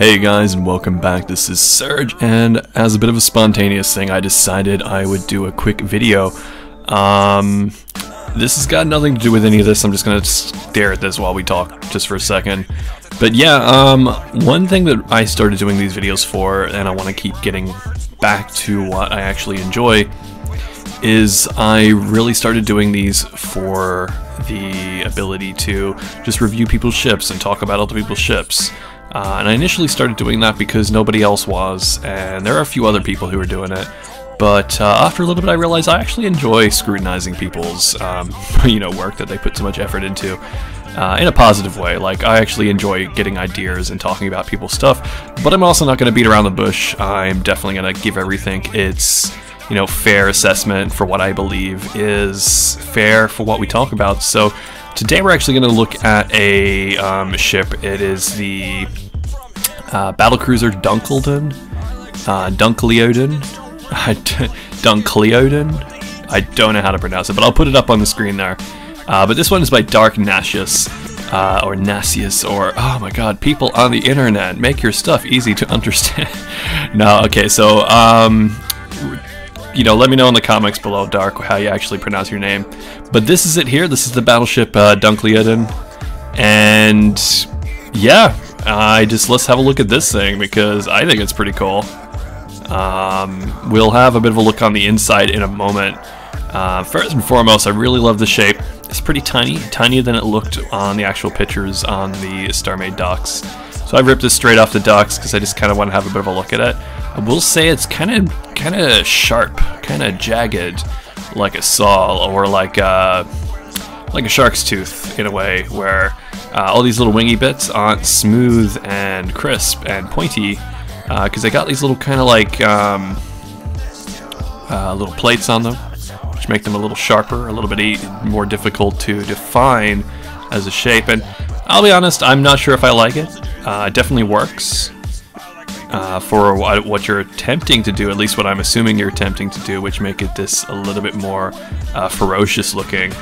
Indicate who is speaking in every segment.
Speaker 1: Hey guys, and welcome back. This is Serge, and as a bit of a spontaneous thing, I decided I would do a quick video. Um, this has got nothing to do with any of this. I'm just gonna stare at this while we talk, just for a second. But yeah, um, one thing that I started doing these videos for, and I want to keep getting back to what I actually enjoy, is I really started doing these for the ability to just review people's ships and talk about other people's ships. Uh, and I initially started doing that because nobody else was, and there are a few other people who are doing it. But uh, after a little bit, I realized I actually enjoy scrutinizing people's, um, you know, work that they put so much effort into, uh, in a positive way. Like I actually enjoy getting ideas and talking about people's stuff. But I'm also not going to beat around the bush. I'm definitely going to give everything its, you know, fair assessment for what I believe is fair for what we talk about. So today we're actually going to look at a um, ship. It is the uh, battlecruiser Dunkleton, uh, Dunkleodon. Dunkleodon. I don't know how to pronounce it, but I'll put it up on the screen there. Uh, but this one is by Darknassius, uh, or Nasius, or oh my god, people on the internet, make your stuff easy to understand. no, okay, so um, you know, let me know in the comments below, Dark, how you actually pronounce your name. But this is it here. This is the battleship uh, Dunkleodon, and yeah, I just let's have a look at this thing because I think it's pretty cool. Um, we'll have a bit of a look on the inside in a moment. Uh, first and foremost, I really love the shape. It's pretty tiny, tinier than it looked on the actual pictures on the StarMade docks. So I ripped this straight off the docks because I just kind of want to have a bit of a look at it. I will say it's kind of kind of sharp, kind of jagged, like a saw or like a like a shark's tooth in a way, where uh, all these little wingy bits aren't smooth and crisp and pointy because they got these little kind of like um, uh, little plates on them, which make them a little sharper, a little bit more difficult to define as a shape. And I'll be honest, I'm not sure if I like it. Uh, it definitely works uh, for what you're attempting to do, at least what I'm assuming you're attempting to do, which make it this a little bit more uh, ferocious looking.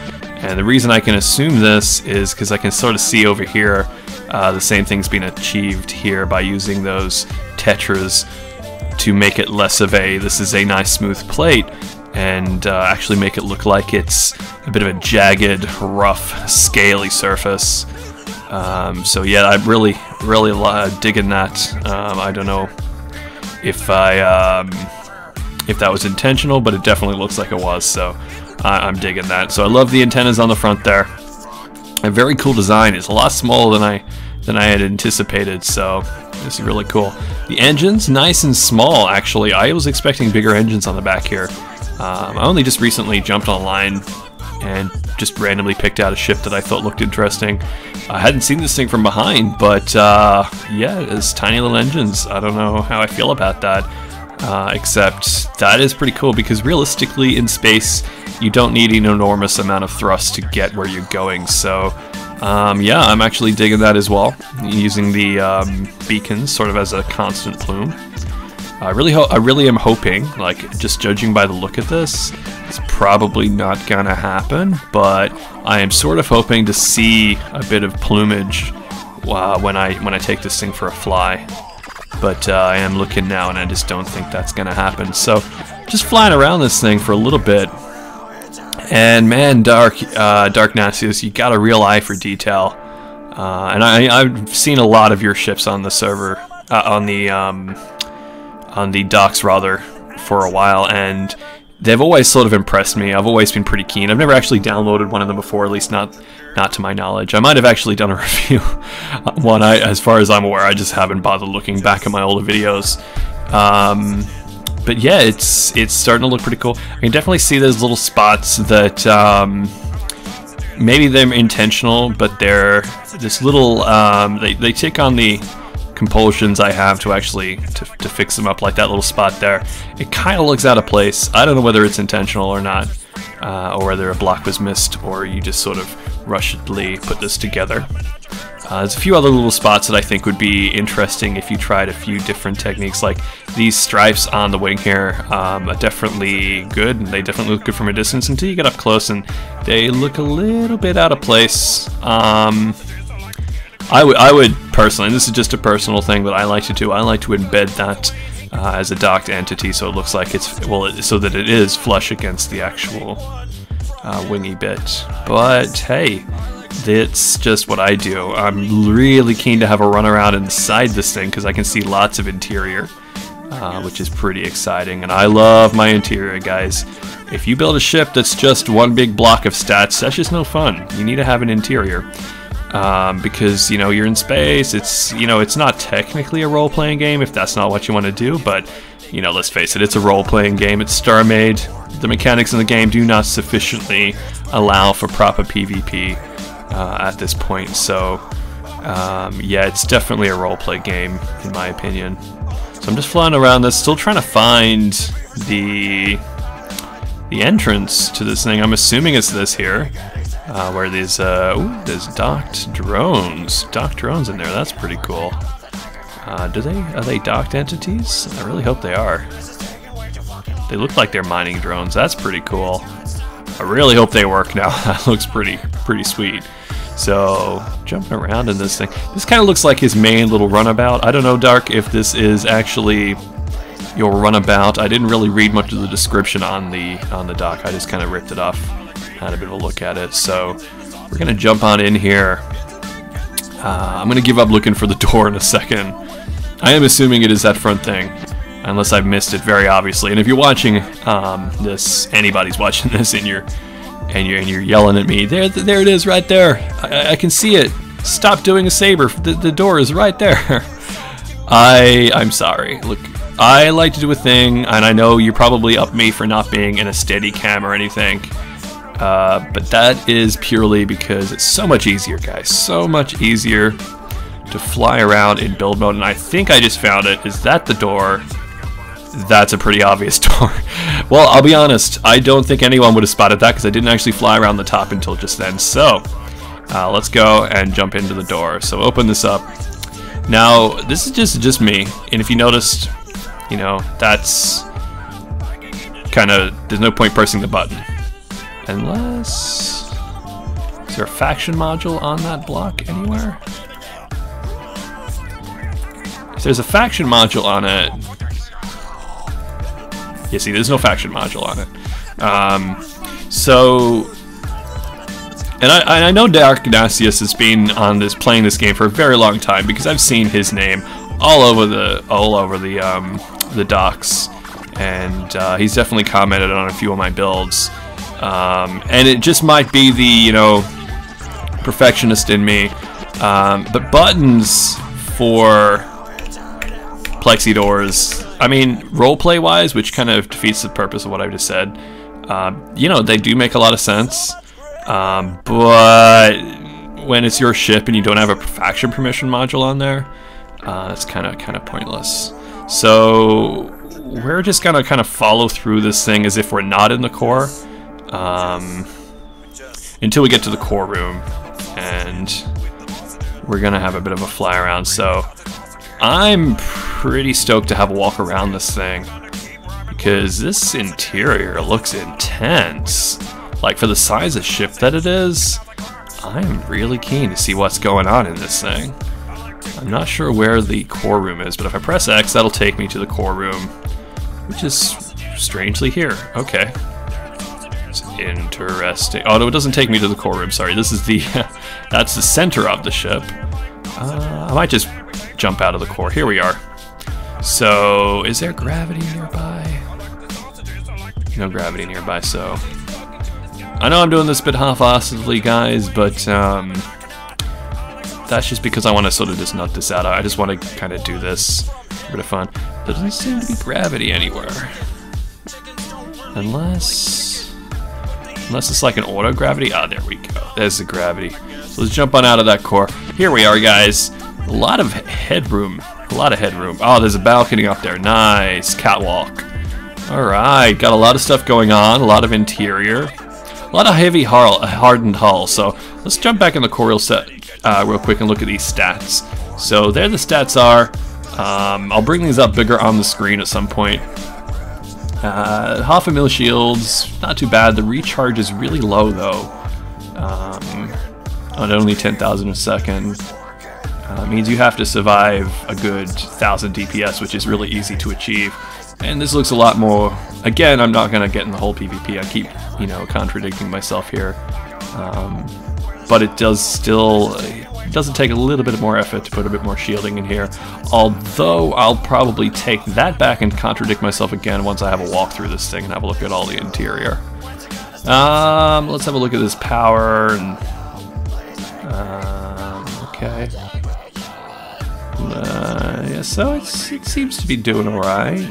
Speaker 1: And the reason I can assume this is because I can sort of see over here uh, the same thing's being achieved here by using those tetras to make it less of a this is a nice smooth plate and uh, actually make it look like it's a bit of a jagged, rough, scaly surface. Um, so yeah, I'm really, really uh, digging that. Um, I don't know if I um, if that was intentional, but it definitely looks like it was. So I I'm digging that. So I love the antennas on the front there. A very cool design. It's a lot smaller than I than I had anticipated. So this is really cool. The engines, nice and small. Actually, I was expecting bigger engines on the back here. Um, I only just recently jumped online and just randomly picked out a ship that I thought looked interesting. I hadn't seen this thing from behind, but uh, yeah, it's tiny little engines. I don't know how I feel about that. Uh, except that is pretty cool because realistically in space you don't need an enormous amount of thrust to get where you're going so um, yeah I'm actually digging that as well using the um, beacons sort of as a constant plume I really I really am hoping like just judging by the look at this it's probably not gonna happen but I am sort of hoping to see a bit of plumage uh, when I when I take this thing for a fly but uh, I am looking now and I just don't think that's gonna happen. So just flying around this thing for a little bit, and man, Dark uh, Darknassius, you got a real eye for detail. Uh, and I, I've seen a lot of your ships on the server, uh, on the um, on the docks rather, for a while, and they've always sort of impressed me. I've always been pretty keen. I've never actually downloaded one of them before, at least not not to my knowledge. I might have actually done a review one. I, as far as I'm aware, I just haven't bothered looking back at my older videos. Um, but yeah, it's it's starting to look pretty cool. I can definitely see those little spots that um, maybe they're intentional, but they're this little. Um, they they take on the compulsions I have to actually to, to fix them up like that little spot there. It kind of looks out of place. I don't know whether it's intentional or not, uh, or whether a block was missed, or you just sort of rushedly put this together. Uh, there's a few other little spots that I think would be interesting if you tried a few different techniques. Like these stripes on the wing here um, are definitely good, and they definitely look good from a distance until you get up close, and they look a little bit out of place. Um, I would, I would personally, this is just a personal thing, that I like to do. I like to embed that uh, as a docked entity, so it looks like it's well, it, so that it is flush against the actual uh, wingy bit. But hey, it's just what I do. I'm really keen to have a run around inside this thing because I can see lots of interior, uh, which is pretty exciting. And I love my interior, guys. If you build a ship that's just one big block of stats, that's just no fun. You need to have an interior. Um, because you know you're in space. It's you know it's not technically a role-playing game if that's not what you want to do, but you know let's face it, it's a role-playing game. It's StarMade. The mechanics in the game do not sufficiently allow for proper PvP uh, at this point. So um, yeah, it's definitely a role-play game in my opinion. So I'm just flying around this, still trying to find the the entrance to this thing. I'm assuming it's this here. Uh, where these, uh, ooh, there's docked drones. Docked drones in there, that's pretty cool. Uh, do they, are they docked entities? I really hope they are. They look like they're mining drones, that's pretty cool. I really hope they work now, that looks pretty, pretty sweet. So, jumping around in this thing. This kind of looks like his main little runabout. I don't know, Dark, if this is actually your runabout. I didn't really read much of the description on the on the dock. I just kind of ripped it off had a bit of a look at it. So we're going to jump on in here. Uh, I'm going to give up looking for the door in a second. I am assuming it is that front thing, unless I've missed it very obviously. And if you're watching um, this, anybody's watching this, and you're and you're and you're yelling at me, there, there it is, right there. I, I can see it. Stop doing a saber. The, the door is right there. I I'm sorry. Look, I like to do a thing, and I know you're probably up me for not being in a steady cam or anything. Uh, but that is purely because it's so much easier, guys. So much easier to fly around in build mode. And I think I just found it. Is that the door? That's a pretty obvious door. well, I'll be honest. I don't think anyone would have spotted that because I didn't actually fly around the top until just then. So, uh, let's go and jump into the door. So open this up. Now, this is just, just me. And if you noticed, you know, that's kind of, there's no point pressing the button. Unless... Is there a faction module on that block anywhere? If there's a faction module on it... Yeah, see, there's no faction module on it. Um, so... And I, I know Darknassius has been on this playing this game for a very long time because I've seen his name all over the all over the um, the docks, and uh, he's definitely commented on a few of my builds. Um, and it just might be the, you know, perfectionist in me. Um, but buttons for plexi doors, I mean, roleplay wise, which kind of defeats the purpose of what I just said, uh, you know, they do make a lot of sense. Um, but when it's your ship and you don't have a faction permission module on there, uh, it's kind of kind of pointless. So we're just gonna kind of follow through this thing as if we're not in the core um, until we get to the core room, and we're gonna have a bit of a fly around. So I'm pretty stoked to have a walk around this thing because this interior looks intense. Like for the size of ship that it is, I'm really keen to see what's going on in this thing. I'm not sure where the core room is, but if I press X, that'll take me to the core room, which is strangely here. Okay. Interesting. Oh, no, it doesn't take me to the core room. Sorry, this is the... that's the center of the ship. Uh, I might just jump out of the core. Here we are. So, is there gravity nearby? No gravity nearby, so... I know I'm doing this a bit half-assedly, guys, but, um... That's just because I want to sort of just nut this out. I just want to kind of do this. A bit of fun. There doesn't seem to be gravity anywhere. Unless... Unless it's like an auto gravity. Ah, oh, there we go. There's the gravity. So let's jump on out of that core. Here we are, guys. A lot of headroom. A lot of headroom. Oh, there's a balcony up there. Nice. Catwalk. Alright, got a lot of stuff going on. A lot of interior. A lot of heavy hull, hardened hull. So let's jump back in the core real set uh, real quick and look at these stats. So there the stats are. Um, I'll bring these up bigger on the screen at some point. Uh, half a mil shields, not too bad. The recharge is really low though. Um, at only 10,000 a second. Uh, means you have to survive a good 1000 DPS, which is really easy to achieve. And this looks a lot more. Again, I'm not gonna get in the whole PvP. I keep, you know, contradicting myself here. Um, but it does still. It doesn't take a little bit more effort to put a bit more shielding in here. Although I'll probably take that back and contradict myself again once I have a walk through this thing and have a look at all the interior. Um, let's have a look at this power and. Um, okay. Uh, yeah, so it seems to be doing alright.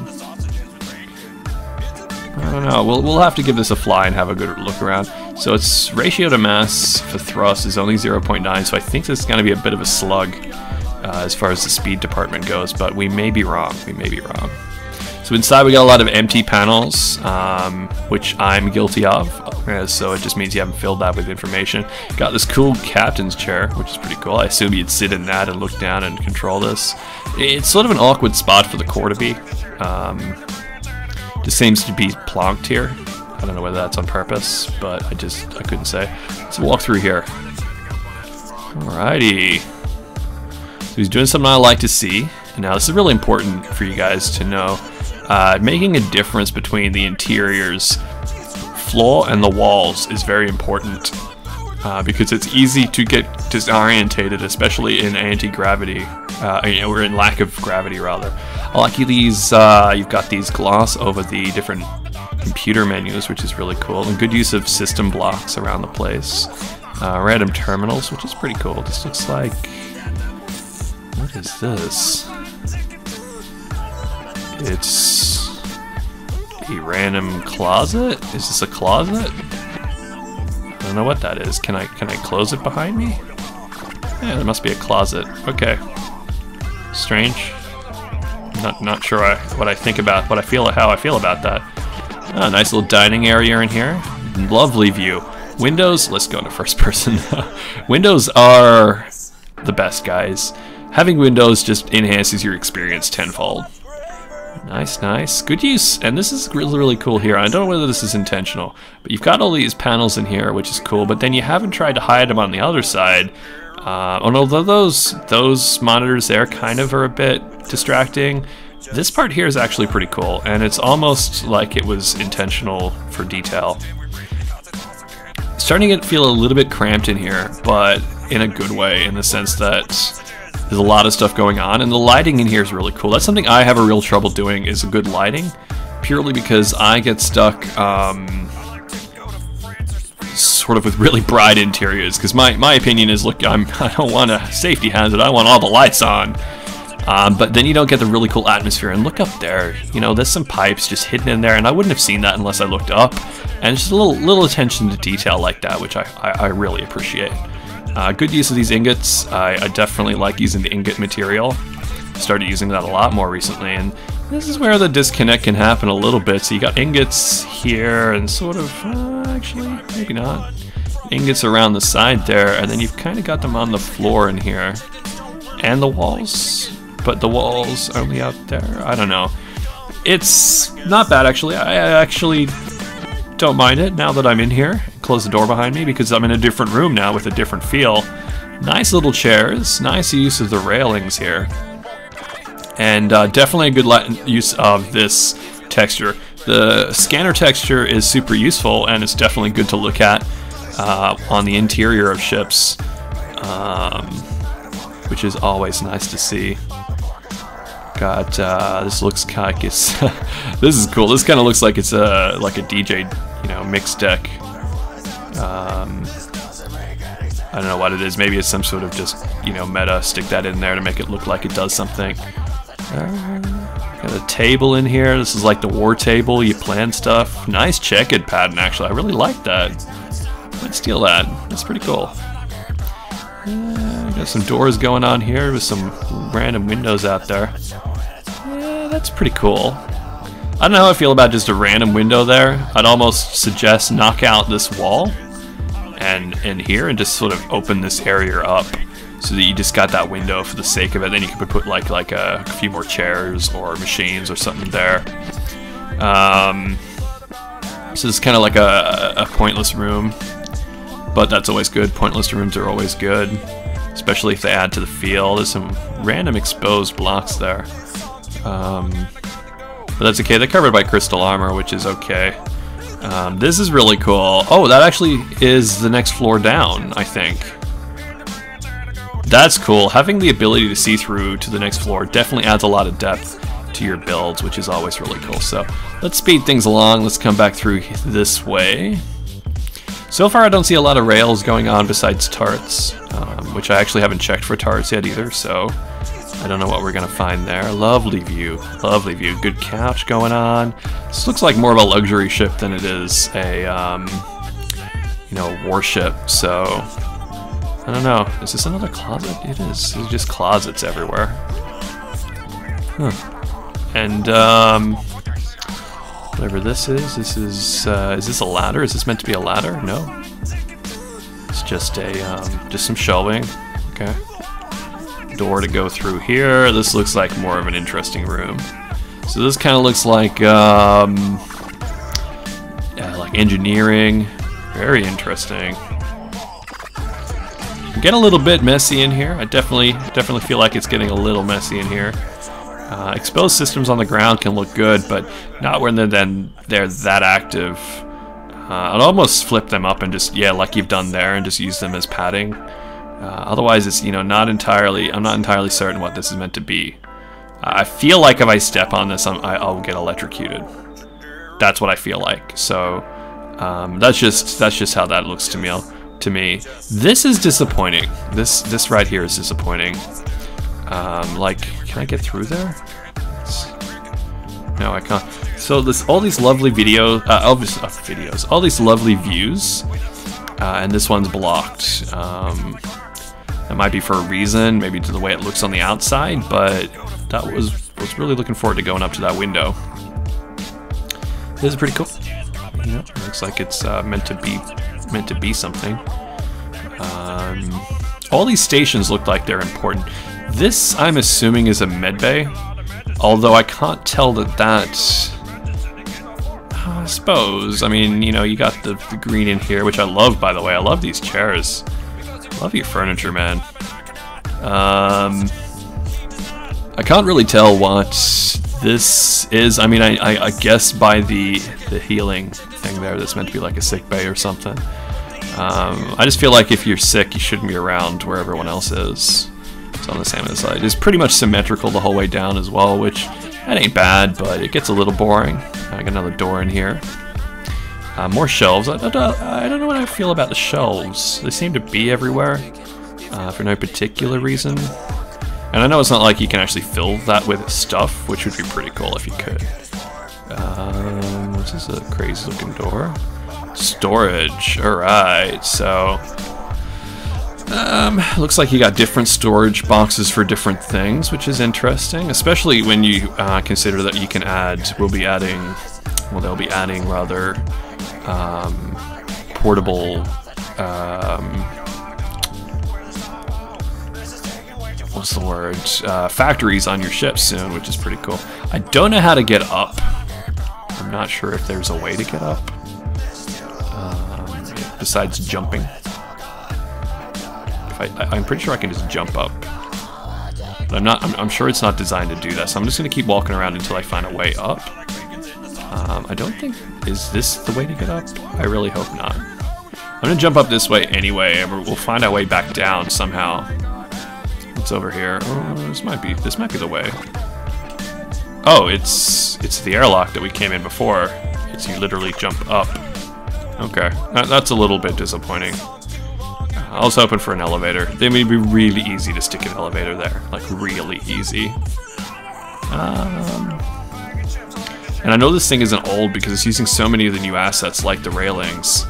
Speaker 1: I don't know. We'll, we'll have to give this a fly and have a good look around. So its ratio to mass for thrust is only 0.9, so I think this is going to be a bit of a slug uh, as far as the speed department goes, but we may be wrong. We may be wrong. So inside we got a lot of empty panels, um, which I'm guilty of. Uh, so it just means you haven't filled that with information. Got this cool captain's chair, which is pretty cool. I assume you'd sit in that and look down and control this. It's sort of an awkward spot for the core to be. Um, just seems to be plonked here. I don't know whether that's on purpose, but I just I couldn't say. Let's walk through here. Alrighty. So he's doing something I like to see. And now this is really important for you guys to know. Uh, making a difference between the interiors floor and the walls is very important uh, because it's easy to get disorientated, especially in anti-gravity, uh, or in lack of gravity rather. I like these, uh, you've got these gloss over the different computer menus, which is really cool, and good use of system blocks around the place. Uh, random terminals, which is pretty cool. This looks like, what is this? It's a random closet? Is this a closet? I don't know what that is. Can I can I close it behind me? Yeah, there must be a closet. Okay. Strange. Not not sure I, what I think about what I feel how I feel about that. Ah, nice little dining area in here. Lovely view. Windows, let's go into first person. windows are the best guys. Having windows just enhances your experience tenfold. Nice, nice. Good use. And this is really, really cool here. I don't know whether this is intentional, but you've got all these panels in here, which is cool, but then you haven't tried to hide them on the other side. Uh, and although those, those monitors there kind of are a bit distracting, this part here is actually pretty cool, and it's almost like it was intentional for detail. Starting to feel a little bit cramped in here, but in a good way, in the sense that there's a lot of stuff going on, and the lighting in here is really cool. That's something I have a real trouble doing is a good lighting, purely because I get stuck um, sort of with really bright interiors. Because my, my opinion is, look, I'm, I don't want a safety hazard. I want all the lights on. Um, but then you don't get the really cool atmosphere. And look up there, you know, there's some pipes just hidden in there, and I wouldn't have seen that unless I looked up. And just a little little attention to detail like that, which I, I, I really appreciate. Uh, good use of these ingots. I, I, definitely like using the ingot material. Started using that a lot more recently, and this is where the disconnect can happen a little bit. So you got ingots here, and sort of, uh, actually, maybe not. Ingots around the side there, and then you've kind of got them on the floor in here. And the walls, but the walls only out there. I don't know. It's not bad, actually. I actually don't mind it now that I'm in here. Close the door behind me because I'm in a different room now with a different feel. Nice little chairs, nice use of the railings here. And uh, definitely a good use of this texture. The scanner texture is super useful and it's definitely good to look at uh, on the interior of ships, um, which is always nice to see. Got uh, this looks like it's this is cool. This kind of looks like it's a like a DJ you know mix deck. Um, I don't know what it is. Maybe it's some sort of just you know meta. Stick that in there to make it look like it does something. Uh, got a table in here. This is like the war table. You plan stuff. Nice checkered pattern actually. I really like that. Let's steal that. That's pretty cool. Got some doors going on here with some random windows out there. Yeah, that's pretty cool. I don't know how I feel about just a random window there. I'd almost suggest knock out this wall and in here and just sort of open this area up. so that you just got that window for the sake of it. Then you could put like like a, a few more chairs or machines or something there. Um, so it's kind of like a, a pointless room, but that's always good. Pointless rooms are always good, especially if they add to the feel. There's some random exposed blocks there. Um, but that's okay. They're covered by crystal armor, which is okay. Um, this is really cool. Oh, that actually is the next floor down, I think. That's cool. Having the ability to see through to the next floor definitely adds a lot of depth to your builds, which is always really cool. So let's speed things along. Let's come back through this way. So far, I don't see a lot of rails going on besides turrets, um, which I actually haven't checked for turrets yet either, so I don't know what we're going to find there. Lovely view, lovely view. Good couch going on. This looks like more of a luxury ship than it is a, um, you know, warship, so I don't know. Is this another closet? It is. There's just closets everywhere. Huh. And, um, whatever this is, this is, uh, is this a ladder? Is this meant to be a ladder? No. It's just a, um, just some shelving. Okay. Door to go through here. This looks like more of an interesting room. So this kind of looks like, um, yeah, like engineering. Very interesting. Get a little bit messy in here. I definitely, definitely feel like it's getting a little messy in here. Uh, exposed systems on the ground can look good, but not when they're then they're that active. Uh, I'd almost flip them up and just yeah, like you've done there, and just use them as padding. Uh, otherwise, it's you know not entirely. I'm not entirely certain what this is meant to be. I feel like if I step on this, I'm, I, will get electrocuted. That's what I feel like. So um, that's just that's just how that looks to me. To me, this is disappointing. This this right here is disappointing. Um, like, can I get through there? No, I can't. So this, all these lovely videos, uh, uh, videos, all these lovely views, uh, and this one's blocked. Um, that might be for a reason, maybe to the way it looks on the outside, but that was was really looking forward to going up to that window. This is pretty cool. Yeah, looks like it's uh, meant to be meant to be something. Um, all these stations look like they're important. This, I'm assuming, is a medbay, although I can't tell that that... I suppose. I mean, you know, you got the, the green in here, which I love, by the way. I love these chairs. Love your furniture, man. Um, I can't really tell what this is. I mean, I, I, I, guess by the the healing thing there, that's meant to be like a sick bay or something. Um, I just feel like if you're sick, you shouldn't be around where everyone else is. It's on the same side. It's pretty much symmetrical the whole way down as well, which that ain't bad, but it gets a little boring. I got another door in here. Uh, more shelves. I don't, I don't know what I feel about the shelves. They seem to be everywhere uh, for no particular reason. And I know it's not like you can actually fill that with stuff, which would be pretty cool if you could. Um, this is a crazy looking door. Storage. Alright, so um, looks like you got different storage boxes for different things, which is interesting, especially when you uh, consider that you can add, we'll be adding, well, they'll be adding rather um, portable, um, what's the word, uh, factories on your ship soon, which is pretty cool. I don't know how to get up. I'm not sure if there's a way to get up um, besides jumping. I, am pretty sure I can just jump up. But I'm not. I'm, I'm, sure it's not designed to do that. So I'm just gonna keep walking around until I find a way up. Um, I don't think. Is this the way to get up? I really hope not. I'm gonna jump up this way anyway, and we'll find our way back down somehow. What's over here? Oh, this might be. This might be the way. Oh, it's it's the airlock that we came in before. It's you literally jump up. Okay, that, that's a little bit disappointing. I was hoping for an elevator. They may be really easy to stick an elevator there. Like, really easy. Um, and I know this thing isn't old because it's using so many of the new assets like the railings.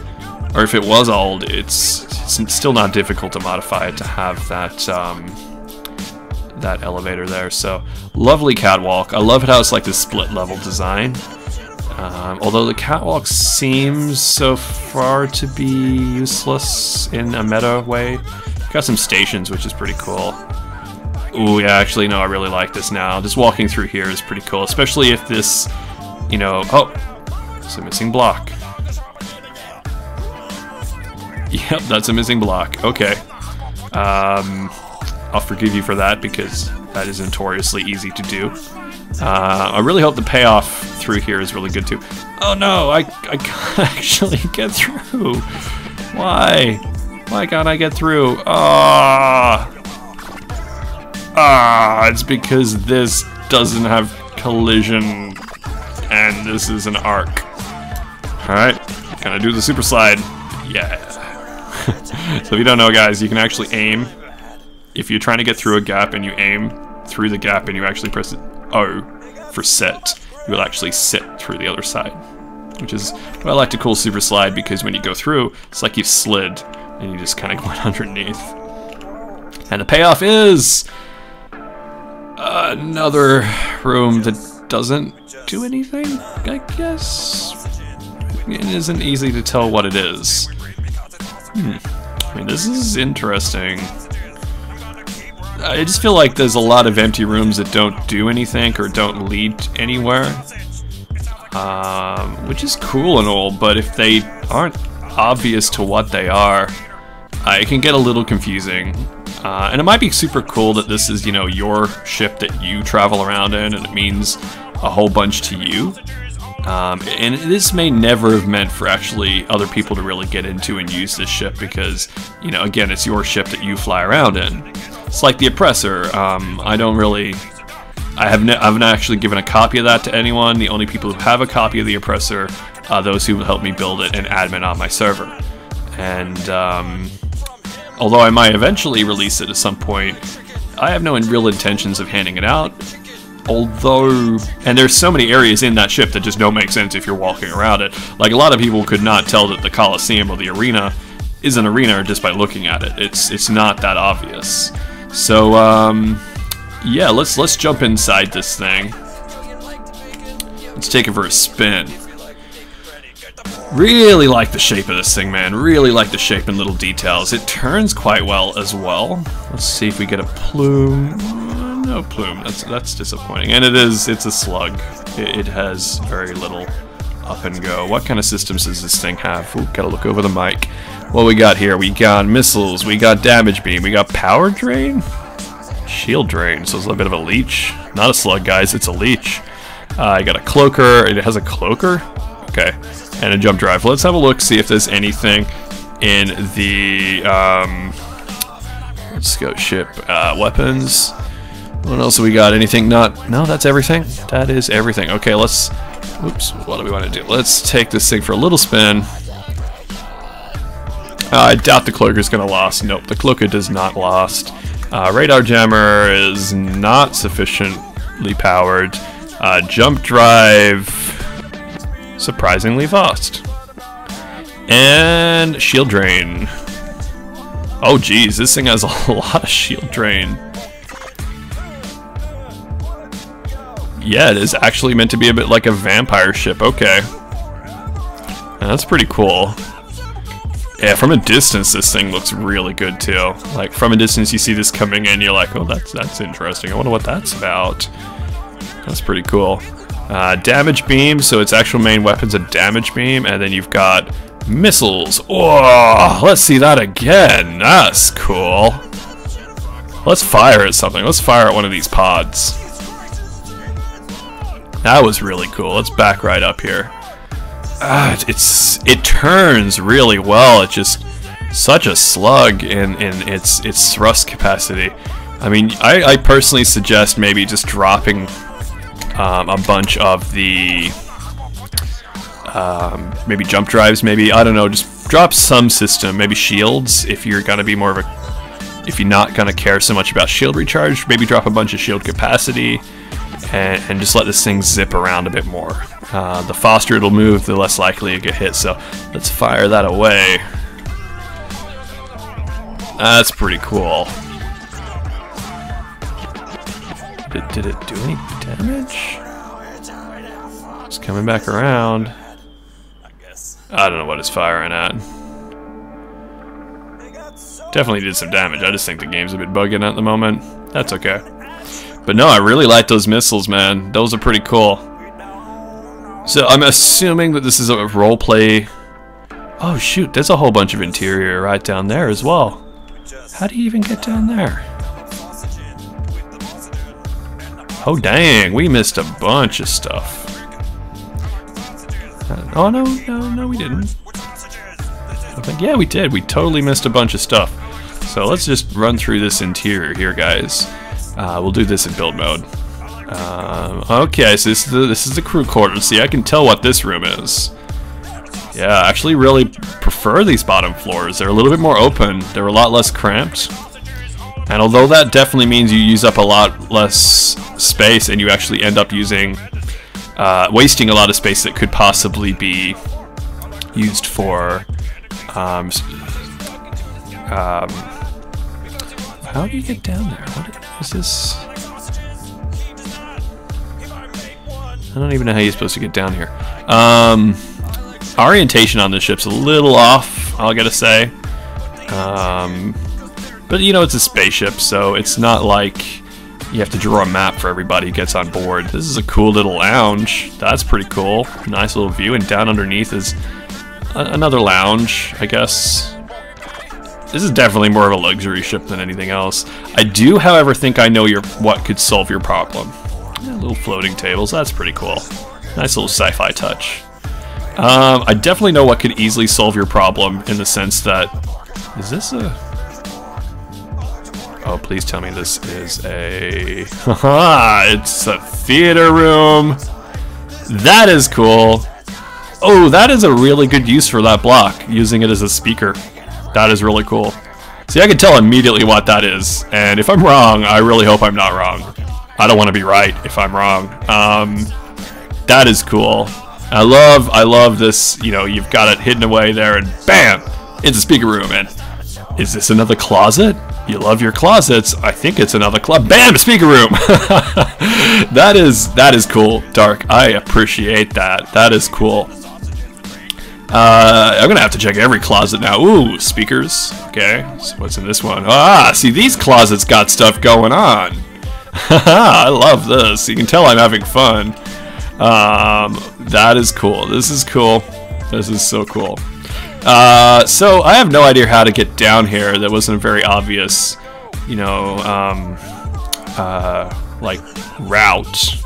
Speaker 1: Or if it was old, it's, it's still not difficult to modify it to have that um, that elevator there. So, lovely catwalk. I love how it's like this split level design. Um, although the catwalk seems so far to be useless in a meta way, Got some stations, which is pretty cool. Ooh, yeah, actually, no, I really like this now. Just walking through here is pretty cool, especially if this, you know... Oh, it's a missing block. Yep, that's a missing block. Okay. Um, I'll forgive you for that because that is notoriously easy to do. Uh, I really hope the payoff through here is really good too. Oh no, I, I can't actually get through. Why? Why can't I get through? Ah. Ah, it's because this doesn't have collision and this is an arc. Alright, can I do the super slide? Yeah. so if you don't know guys, you can actually aim. If you're trying to get through a gap and you aim through the gap and you actually press O for set, you will actually sit through the other side. Which is what I like to call super slide because when you go through, it's like you've slid and you just kind of went underneath. And the payoff is another room that doesn't do anything, I guess. It isn't easy to tell what it is. Hmm. I mean, this is interesting. I just feel like there's a lot of empty rooms that don't do anything or don't lead anywhere. Um, which is cool and all, but if they aren't obvious to what they are, uh, it can get a little confusing. Uh, and it might be super cool that this is, you know, your ship that you travel around in, and it means a whole bunch to you. Um, and this may never have meant for actually other people to really get into and use this ship because, you know, again, it's your ship that you fly around in. It's like the Oppressor. Um, I don't really. I have I haven't actually given a copy of that to anyone. The only people who have a copy of the Oppressor are those who helped me build it and admin on my server. And um, although I might eventually release it at some point, I have no real intentions of handing it out. Although, and there's so many areas in that ship that just don't make sense if you're walking around it. Like a lot of people could not tell that the Coliseum or the arena is an arena just by looking at it. It's it's not that obvious. So um, yeah, let's let's jump inside this thing. Let's take it for a spin. Really like the shape of this thing, man. Really like the shape and little details. It turns quite well as well. Let's see if we get a plume. No plume. That's that's disappointing. And it is. It's a slug. It, it has very little up and go. What kind of systems does this thing have? Ooh, gotta look over the mic. What we got here? We got missiles. We got damage beam. We got power drain. Shield drain. So it's a bit of a leech. Not a slug, guys. It's a leech. Uh, I got a cloaker. It has a cloaker. Okay. And a jump drive. Let's have a look. See if there's anything in the um, go ship uh, weapons. What else we got? Anything not? No, that's everything. That is everything. Okay, let's. Oops. What do we want to do? Let's take this thing for a little spin. Uh, I doubt the Cloaker is gonna last. Nope, the cloaker does not last. Uh, radar jammer is not sufficiently powered. Uh, jump drive, surprisingly fast. And shield drain. Oh geez, this thing has a lot of shield drain. Yeah, it is actually meant to be a bit like a vampire ship. Okay. That's pretty cool. Yeah, from a distance, this thing looks really good too. Like from a distance, you see this coming in, you're like, oh, that's that's interesting. I wonder what that's about. That's pretty cool. Uh, damage beam, so its actual main weapon's a damage beam, and then you've got missiles. Oh, let's see that again. That's cool. Let's fire at something. Let's fire at one of these pods. That was really cool. Let's back right up here. Ah, it's it turns really well. It's just such a slug in in its its thrust capacity. I mean, I, I personally suggest maybe just dropping um, a bunch of the um, maybe jump drives. Maybe I don't know. Just drop some system. Maybe shields if you're gonna be more of a if you're not gonna care so much about shield recharge. Maybe drop a bunch of shield capacity and, and just let this thing zip around a bit more. Uh, the faster it'll move, the less likely you get hit. So let's fire that away. That's pretty cool. Did, did it do any damage? It's coming back around. I don't know what it's firing at. Definitely did some damage. I just think the game's a bit bugging at the moment. That's okay. But no, I really like those missiles, man. Those are pretty cool. So I'm assuming that this is a role play. Oh shoot, there's a whole bunch of interior right down there as well. How do you even get down there? Oh dang, we missed a bunch of stuff. Uh, oh no, no, no, we didn't. I think, yeah, we did. We totally missed a bunch of stuff. So let's just run through this interior here, guys. Uh, we'll do this in build mode. Um, okay, so this is, the, this is the crew quarters. See, I can tell what this room is. Yeah, I actually really prefer these bottom floors. They're a little bit more open. They're a lot less cramped. And although that definitely means you use up a lot less space and you actually end up using, uh, wasting a lot of space that could possibly be used for, um, um, how do you get down there? Is this? I don't even know how you're supposed to get down here. Um, orientation on the ship's a little off, I gotta say. Um, but you know, it's a spaceship, so it's not like you have to draw a map for everybody who gets on board. This is a cool little lounge. That's pretty cool. Nice little view, and down underneath is another lounge, I guess. This is definitely more of a luxury ship than anything else. I do, however, think I know your what could solve your problem. Yeah, little floating tables, that's pretty cool. Nice little sci-fi touch. Um, I definitely know what could easily solve your problem in the sense that... Is this a... Oh, please tell me this is a... Haha, it's a theater room! That is cool! Oh, that is a really good use for that block, using it as a speaker. That is really cool. See, I can tell immediately what that is, and if I'm wrong, I really hope I'm not wrong. I don't want to be right if I'm wrong. Um, that is cool. I love, I love this. You know, you've got it hidden away there, and bam, it's a speaker room. And is this another closet? You love your closets. I think it's another club. Bam, speaker room. that is that is cool, Dark. I appreciate that. That is cool. Uh, I'm gonna have to check every closet now. Ooh, speakers. Okay, so what's in this one? Ah, see, these closets got stuff going on. I love this. You can tell I'm having fun. Um, that is cool. This is cool. This is so cool. Uh, so I have no idea how to get down here. That wasn't a very obvious, you know, um, uh, like route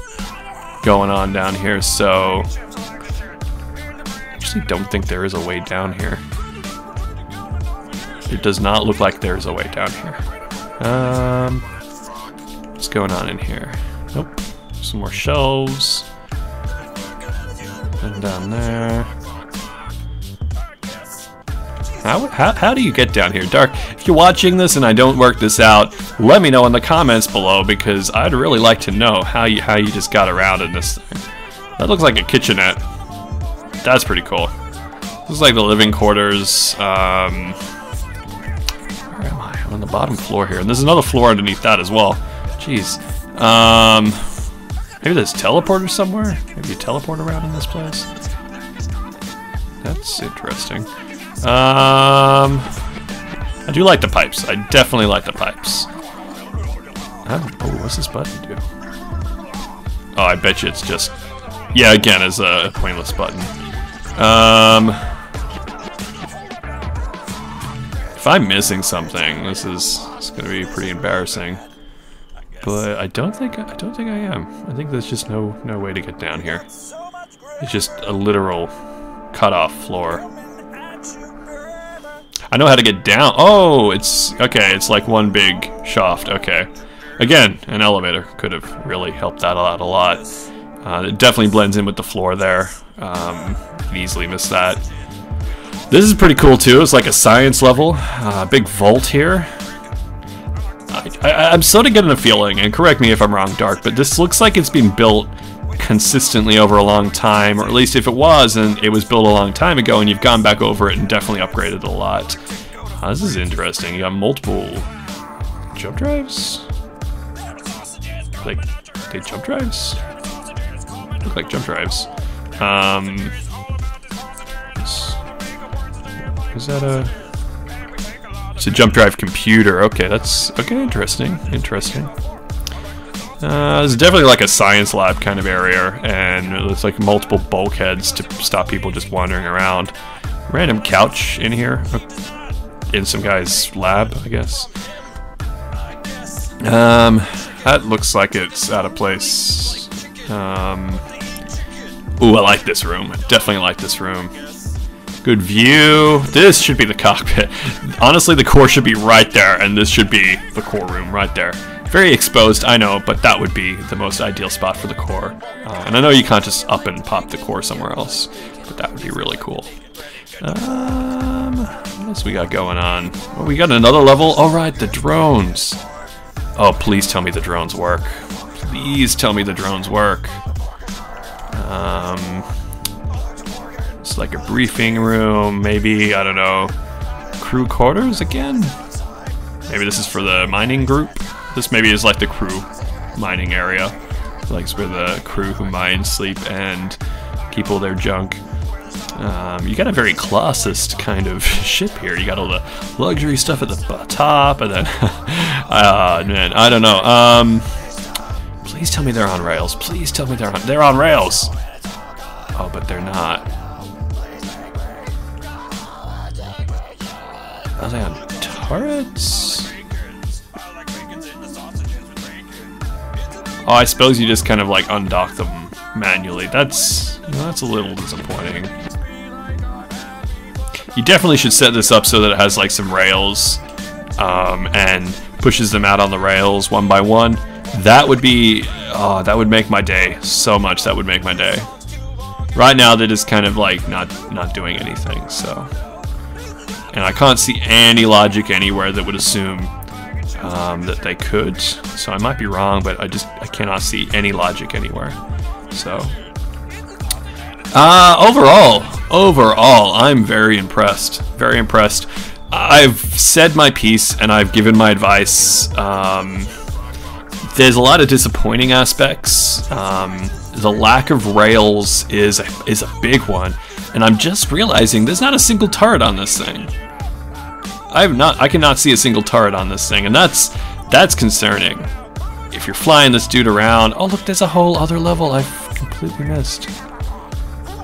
Speaker 1: going on down here. So actually don't think there is a way down here. It does not look like there's a way down here. Um, what's going on in here? Nope. Some more shelves. And down there. How, how, how do you get down here? Dark, if you're watching this and I don't work this out, let me know in the comments below because I'd really like to know how you how you just got around in this thing. That looks like a kitchenette. That's pretty cool. This is like the living quarters. Um, where am I? I'm on the bottom floor here. And there's another floor underneath that as well. Jeez. Um, maybe there's teleporters somewhere? Maybe you teleport around in this place? That's interesting. Um, I do like the pipes. I definitely like the pipes. Oh, what's this button do? Oh, I bet you it's just... Yeah, again, it's a pointless button. Um, if I'm missing something, this is it's going to be pretty embarrassing. But I don't think I don't think I am. I think there's just no no way to get down here. It's just a literal cut off floor. I know how to get down. Oh, it's okay. It's like one big shaft. Okay. Again, an elevator could have really helped that out a lot. Uh, it definitely blends in with the floor there. Um, easily miss that. This is pretty cool too. It's like a science level. Uh, big vault here. I, am sort of getting a feeling, and correct me if I'm wrong, Dark, but this looks like it's been built consistently over a long time, or at least if it was, and it was built a long time ago, and you've gone back over it and definitely upgraded a lot. Uh, this is interesting. You got multiple jump drives? Like, they jump drives? Look like jump drives. Um, is, is that a It's a jump drive computer. Okay, that's okay. Interesting. Interesting. Uh, it's definitely like a science lab kind of area, and there's like multiple bulkheads to stop people just wandering around. Random couch in here, in some guy's lab, I guess. Um, that looks like it's out of place. Um, ooh, I like this room. Definitely like this room. Good view. This should be the cockpit. Honestly, the core should be right there, and this should be the core room right there. Very exposed, I know, but that would be the most ideal spot for the core. Uh, and I know you can't just up and pop the core somewhere else, but that would be really cool. Um, what else we got going on? Oh, we got another level. All right, the drones. Oh, please tell me the drones work. Please tell me the drones work. Um, it's like a briefing room, maybe, I don't know, crew quarters again? Maybe this is for the mining group? This maybe is like the crew mining area. Like it's where the crew who mine sleep and keep all their junk. Um, you got a very classist kind of ship here. You got all the luxury stuff at the top, and then, uh, man, I don't know. Um, please tell me they're on rails. Please tell me they're on. They're on rails. Oh, but they're not. Are they on turrets? Oh, I suppose you just kind of like undock them manually. That's that's a little disappointing. You definitely should set this up so that it has like some rails um, and pushes them out on the rails one by one. That would be, oh, that would make my day so much. That would make my day. Right now, they're just kind of like not not doing anything. So, and I can't see any logic anywhere that would assume um, that they could. So I might be wrong, but I just I cannot see any logic anywhere. So uh, overall, overall, I'm very impressed. Very impressed. I've said my piece and I've given my advice. Um, there's a lot of disappointing aspects. Um, the lack of rails is a, is a big one, and I'm just realizing there's not a single turret on this thing. I have not. I cannot see a single turret on this thing, and that's that's concerning. If you're flying this dude around, oh look, there's a whole other level I've completely missed.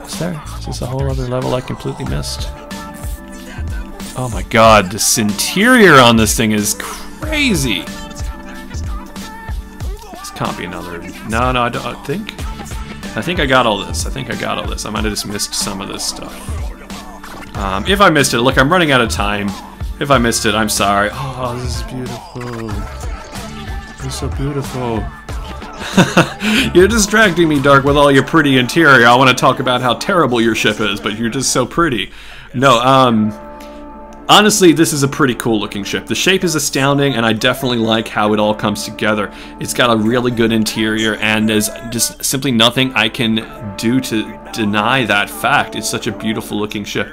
Speaker 1: Is there? Is this a whole other level I completely missed? Oh my god, this interior on this thing is crazy. Can't be another. No, no, I don't I think. I think I got all this. I think I got all this. I might have just missed some of this stuff. Um, if I missed it, look, I'm running out of time. If I missed it, I'm sorry. Oh, this is beautiful. It's so beautiful. you're distracting me, Dark, with all your pretty interior. I want to talk about how terrible your ship is, but you're just so pretty. No, um... Honestly, this is a pretty cool looking ship. The shape is astounding, and I definitely like how it all comes together. It's got a really good interior, and there's just simply nothing I can do to deny that fact. It's such a beautiful looking ship.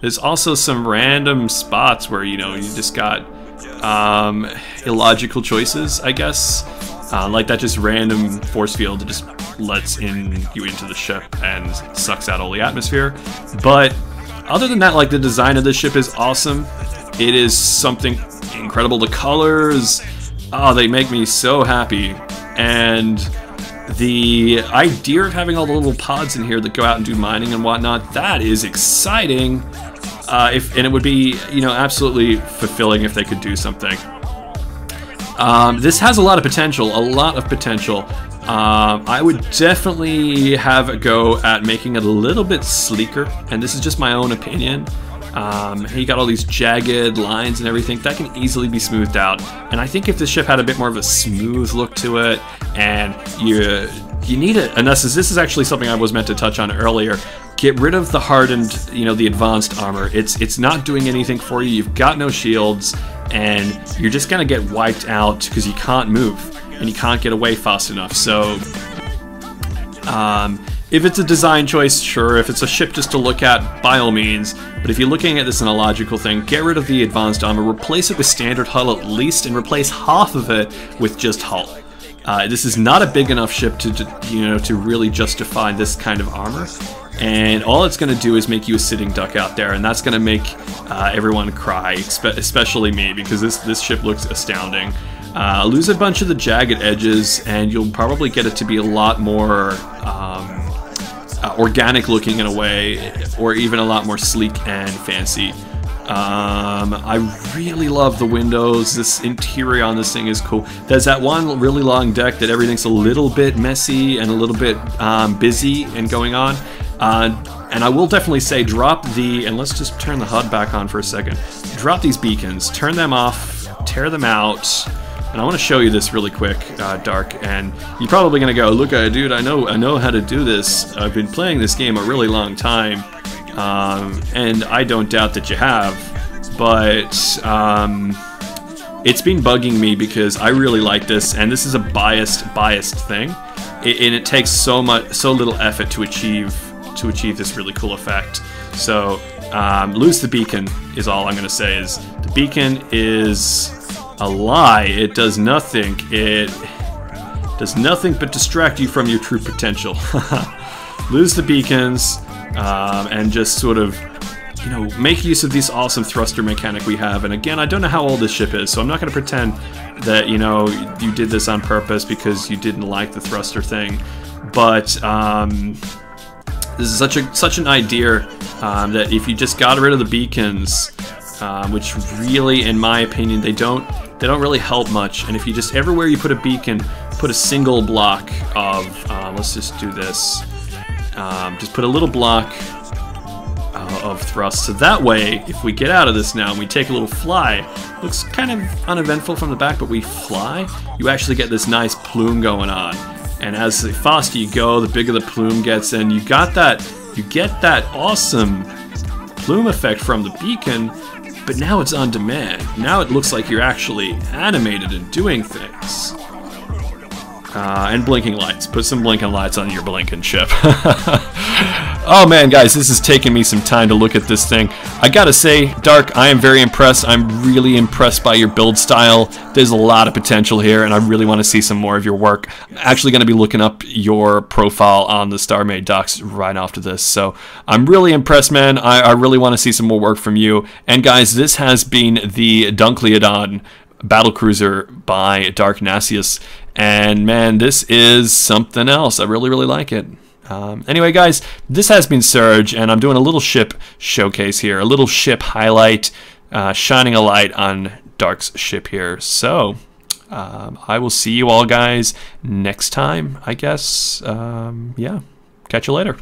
Speaker 1: There's also some random spots where, you know, you just got um, illogical choices, I guess. Uh, like that just random force field that just lets in you into the ship and sucks out all the atmosphere. But other than that, like the design of the ship is awesome. It is something incredible. The colors, oh, they make me so happy. And the idea of having all the little pods in here that go out and do mining and whatnot, that is exciting. Uh, if and it would be you know absolutely fulfilling if they could do something. Um, this has a lot of potential, a lot of potential. Um, I would definitely have a go at making it a little bit sleeker, and this is just my own opinion. Um, you got all these jagged lines and everything that can easily be smoothed out. And I think if this ship had a bit more of a smooth look to it, and you you need it, and this is this is actually something I was meant to touch on earlier. Get rid of the hardened, you know, the advanced armor. It's it's not doing anything for you. You've got no shields, and you're just gonna get wiped out because you can't move and you can't get away fast enough. So, um, if it's a design choice, sure. If it's a ship just to look at, by all means. But if you're looking at this in a logical thing, get rid of the advanced armor, replace it with standard hull at least, and replace half of it with just hull. Uh, this is not a big enough ship to, to, you know, to really justify this kind of armor. And all it's going to do is make you a sitting duck out there, and that's going to make uh, everyone cry, especially me, because this, this ship looks astounding. Uh, lose a bunch of the jagged edges, and you'll probably get it to be a lot more um, uh, organic looking in a way, or even a lot more sleek and fancy. Um, I really love the windows. This interior on this thing is cool. There's that one really long deck that everything's a little bit messy and a little bit um, busy and going on. Uh, and I will definitely say drop the, and let's just turn the HUD back on for a second. Drop these beacons, turn them off, tear them out, and I want to show you this really quick, uh, Dark. And you're probably gonna go, "Look, uh, dude, I know, I know how to do this. I've been playing this game a really long time, um, and I don't doubt that you have." But um, it's been bugging me because I really like this, and this is a biased, biased thing, it, and it takes so much, so little effort to achieve to achieve this really cool effect. So um, lose the beacon is all I'm gonna say. Is the beacon is a lie. It does nothing. It does nothing but distract you from your true potential. Lose the beacons um, and just sort of, you know, make use of this awesome thruster mechanic we have. And again, I don't know how old this ship is, so I'm not going to pretend that, you know, you did this on purpose because you didn't like the thruster thing. But um, this is such a such an idea um, that if you just got rid of the beacons, um, which really, in my opinion, they don't they don't really help much. And if you just everywhere you put a beacon, put a single block of uh, let's just do this. Um, just put a little block uh, of thrust. So that way, if we get out of this now and we take a little fly, looks kind of uneventful from the back, but we fly, you actually get this nice plume going on. And as the faster you go, the bigger the plume gets, and you got that, you get that awesome plume effect from the beacon, but now it's on demand. Now it looks like you're actually animated and doing things. Uh, and blinking lights. Put some blinking lights on your blinking ship. oh man, guys, this has taken me some time to look at this thing. I gotta say, Dark, I am very impressed. I'm really impressed by your build style. There's a lot of potential here, and I really want to see some more of your work. I'm actually going to be looking up your profile on the StarMade docs right after this. So I'm really impressed, man. I, I really want to see some more work from you. And guys, this has been the Dunkleodon battle cruiser by Darknassius. And man, this is something else. I really, really like it. Um, anyway, guys, this has been Surge, and I'm doing a little ship showcase here, a little ship highlight, uh, shining a light on Dark's ship here. So, um, I will see you all guys next time, I guess. Um, yeah, catch you later.